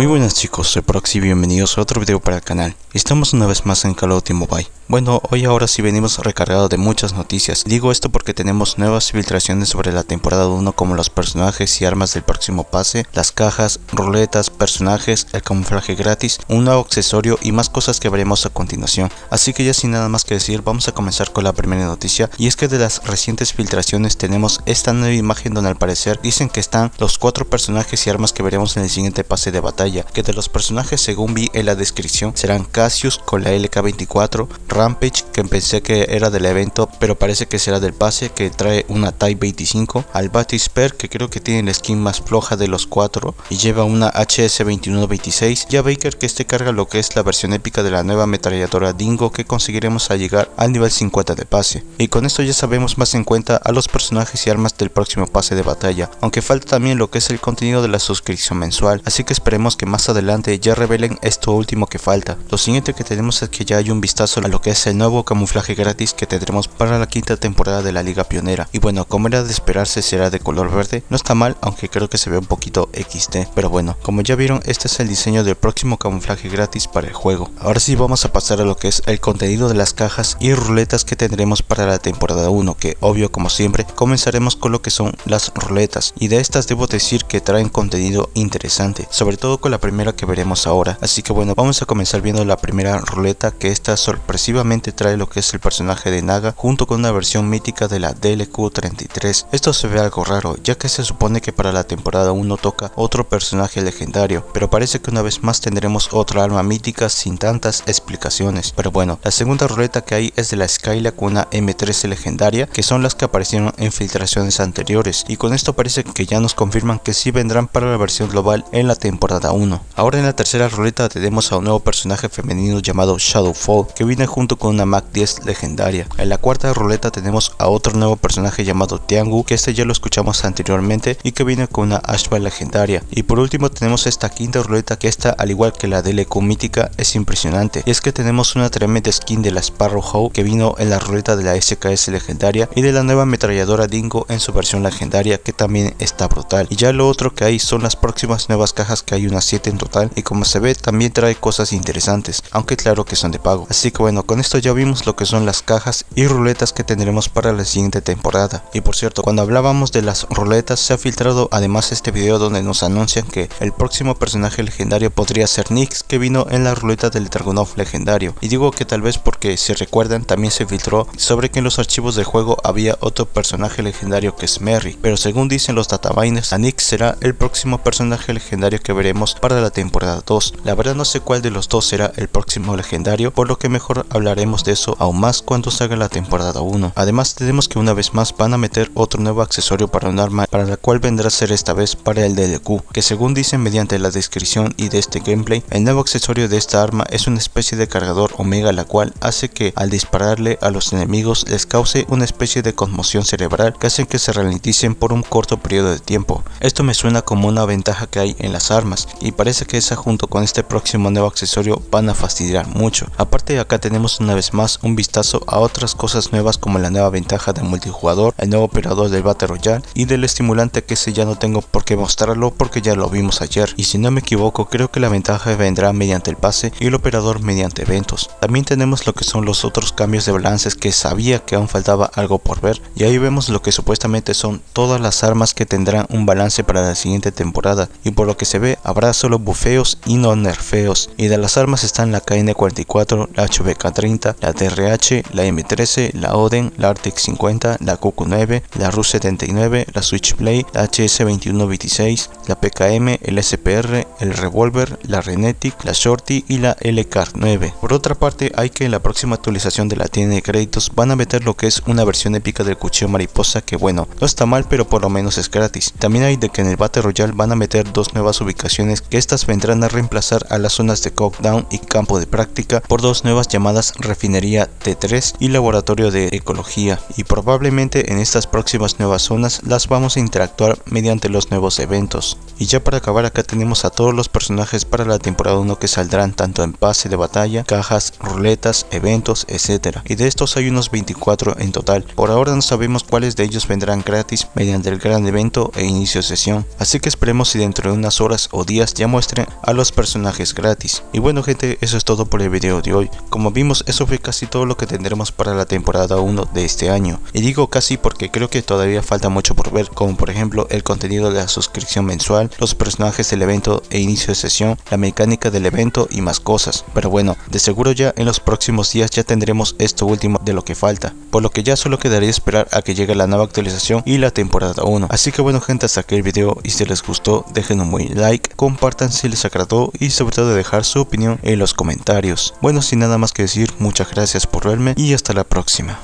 Muy buenas chicos, soy Proxy bienvenidos a otro video para el canal. Estamos una vez más en Call of Duty Mobile. Bueno, hoy ahora sí venimos recargados de muchas noticias. Digo esto porque tenemos nuevas filtraciones sobre la temporada 1 como los personajes y armas del próximo pase, las cajas, ruletas, personajes, el camuflaje gratis, un nuevo accesorio y más cosas que veremos a continuación. Así que ya sin nada más que decir, vamos a comenzar con la primera noticia y es que de las recientes filtraciones tenemos esta nueva imagen donde al parecer dicen que están los cuatro personajes y armas que veremos en el siguiente pase de batalla, que de los personajes según vi en la descripción serán Cassius con la LK24, Rampage, que pensé que era del evento, pero parece que será del pase, que trae una Type 25, al Batisper, que creo que tiene la skin más floja de los cuatro, y lleva una HS 2126, y a Baker que este carga lo que es la versión épica de la nueva ametralladora Dingo que conseguiremos llegar al nivel 50 de pase. Y con esto ya sabemos más en cuenta a los personajes y armas del próximo pase de batalla, aunque falta también lo que es el contenido de la suscripción mensual, así que esperemos que más adelante ya revelen esto último que falta. Lo siguiente que tenemos es que ya hay un vistazo a lo que es el nuevo camuflaje gratis que tendremos para la quinta temporada de la Liga Pionera. Y bueno, como era de esperarse será de color verde, no está mal, aunque creo que se ve un poquito XT. Pero bueno, como ya vieron, este es el diseño del próximo camuflaje gratis para el juego. Ahora sí vamos a pasar a lo que es el contenido de las cajas y ruletas que tendremos para la temporada 1, que obvio como siempre, comenzaremos con lo que son las ruletas. Y de estas debo decir que traen contenido interesante, sobre todo con la primera que veremos ahora. Así que bueno, vamos a comenzar viendo la primera ruleta que esta sorpresiva trae lo que es el personaje de Naga junto con una versión mítica de la DLQ33. Esto se ve algo raro ya que se supone que para la temporada 1 toca otro personaje legendario, pero parece que una vez más tendremos otra arma mítica sin tantas explicaciones. Pero bueno, la segunda ruleta que hay es de la Skyla con una M13 legendaria que son las que aparecieron en filtraciones anteriores y con esto parece que ya nos confirman que sí vendrán para la versión global en la temporada 1. Ahora en la tercera ruleta tenemos a un nuevo personaje femenino llamado Shadowfall que viene junto con una Mac 10 legendaria. En la cuarta ruleta tenemos a otro nuevo personaje llamado Tiangu, que este ya lo escuchamos anteriormente y que viene con una Ashba legendaria. Y por último tenemos esta quinta ruleta que esta al igual que la DLQ mítica es impresionante. Y es que tenemos una tremenda skin de la Sparrow que vino en la ruleta de la SKS legendaria y de la nueva ametralladora Dingo en su versión legendaria que también está brutal. Y ya lo otro que hay son las próximas nuevas cajas que hay unas 7 en total y como se ve también trae cosas interesantes, aunque claro que son de pago. Así que bueno, con esto ya vimos lo que son las cajas y ruletas que tendremos para la siguiente temporada. Y por cierto, cuando hablábamos de las ruletas se ha filtrado además este video donde nos anuncian que el próximo personaje legendario podría ser Nix que vino en la ruleta del Dragunov legendario. Y digo que tal vez porque si recuerdan también se filtró sobre que en los archivos del juego había otro personaje legendario que es Merry. Pero según dicen los dataminers, Nix será el próximo personaje legendario que veremos para la temporada 2. La verdad no sé cuál de los dos será el próximo legendario, por lo que mejor hablar hablaremos de eso aún más cuando salga la temporada 1. Además tenemos que una vez más van a meter otro nuevo accesorio para un arma para la cual vendrá a ser esta vez para el DLQ, que según dicen mediante la descripción y de este gameplay, el nuevo accesorio de esta arma es una especie de cargador omega la cual hace que al dispararle a los enemigos les cause una especie de conmoción cerebral que hace que se ralenticen por un corto periodo de tiempo. Esto me suena como una ventaja que hay en las armas y parece que esa junto con este próximo nuevo accesorio van a fastidiar mucho. Aparte acá tenemos una vez más un vistazo a otras cosas nuevas como la nueva ventaja del multijugador, el nuevo operador del Battle Royale y del estimulante que ese ya no tengo por qué mostrarlo porque ya lo vimos ayer y si no me equivoco creo que la ventaja vendrá mediante el pase y el operador mediante eventos. También tenemos lo que son los otros cambios de balances que sabía que aún faltaba algo por ver y ahí vemos lo que supuestamente son todas las armas que tendrán un balance para la siguiente temporada y por lo que se ve habrá solo bufeos y no nerfeos y de las armas están la KN44, la HBK30 la DRH, la M13, la Oden, la Arctic 50, la QQ9, la RU79, la Switchblade, la HS2126, la PKM, el SPR, el Revolver, la Renetic, la Shorty y la LK9. Por otra parte, hay que en la próxima actualización de la tienda de créditos van a meter lo que es una versión épica del cuchillo mariposa que bueno, no está mal pero por lo menos es gratis. También hay de que en el Battle Royale van a meter dos nuevas ubicaciones que estas vendrán a reemplazar a las zonas de Cockdown y campo de práctica por dos nuevas llamadas refinería T3 y laboratorio de ecología y probablemente en estas próximas nuevas zonas las vamos a interactuar mediante los nuevos eventos. Y ya para acabar acá tenemos a todos los personajes para la temporada 1 que saldrán tanto en pase de batalla, cajas, ruletas, eventos, etc. Y de estos hay unos 24 en total. Por ahora no sabemos cuáles de ellos vendrán gratis mediante el gran evento e inicio de sesión. Así que esperemos si dentro de unas horas o días ya muestren a los personajes gratis. Y bueno gente, eso es todo por el video de hoy. Como vimos, eso fue casi todo lo que tendremos para la temporada 1 de este año. Y digo casi porque creo que todavía falta mucho por ver, como por ejemplo el contenido de la suscripción mensual, los personajes del evento e inicio de sesión, la mecánica del evento y más cosas. Pero bueno, de seguro ya en los próximos días ya tendremos esto último de lo que falta, por lo que ya solo quedaría esperar a que llegue la nueva actualización y la temporada 1. Así que bueno gente, hasta aquí el video y si les gustó dejen un buen like, compartan si les agradó y sobre todo dejar su opinión en los comentarios. Bueno, sin nada más que decir, muchas gracias por verme y hasta la próxima.